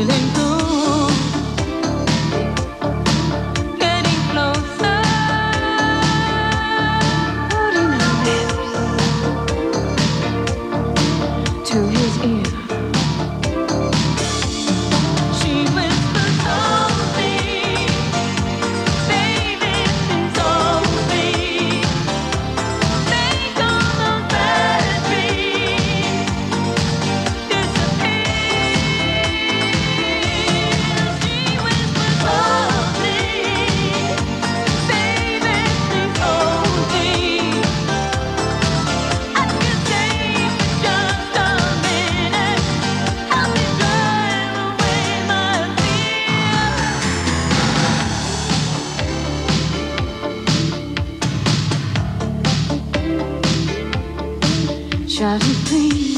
feeling drive me.